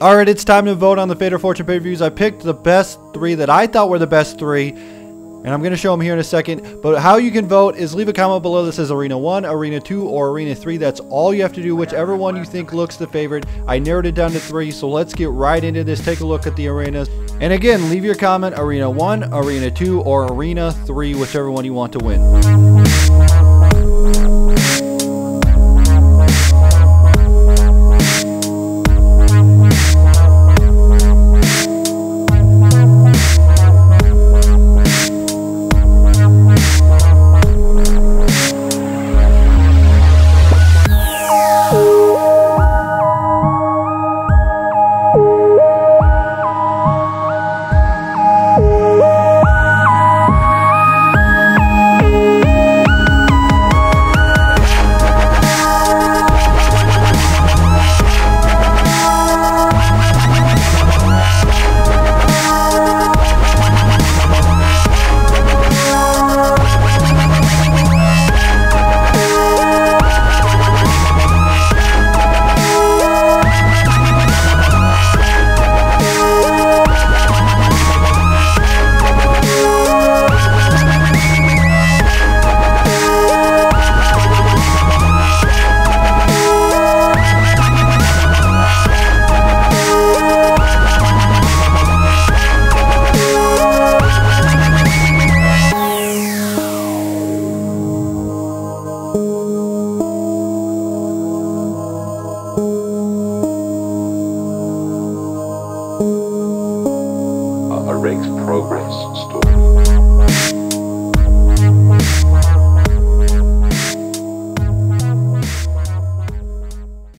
Alright, it's time to vote on the Fate or Fortune pay-per-views. I picked the best three that I thought were the best three. And I'm going to show them here in a second. But how you can vote is leave a comment below that says Arena 1, Arena 2, or Arena 3. That's all you have to do, whichever one you think looks the favorite. I narrowed it down to three, so let's get right into this. Take a look at the arenas. And again, leave your comment Arena 1, Arena 2, or Arena 3, whichever one you want to win. A rake's progress story.